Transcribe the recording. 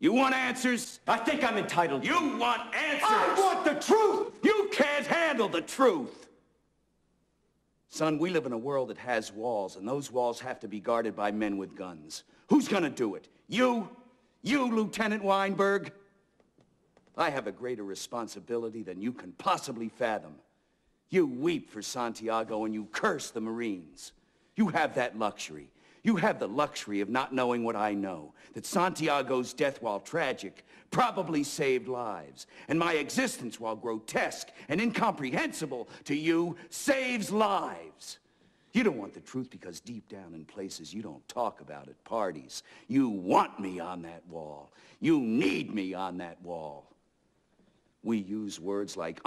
You want answers? I think I'm entitled. You want answers? I want the truth! You can't handle the truth! Son, we live in a world that has walls, and those walls have to be guarded by men with guns. Who's gonna do it? You? You, Lieutenant Weinberg? I have a greater responsibility than you can possibly fathom. You weep for Santiago and you curse the Marines. You have that luxury. You have the luxury of not knowing what I know, that Santiago's death, while tragic, probably saved lives, and my existence, while grotesque and incomprehensible to you, saves lives. You don't want the truth because deep down in places you don't talk about at parties, you want me on that wall. You need me on that wall. We use words like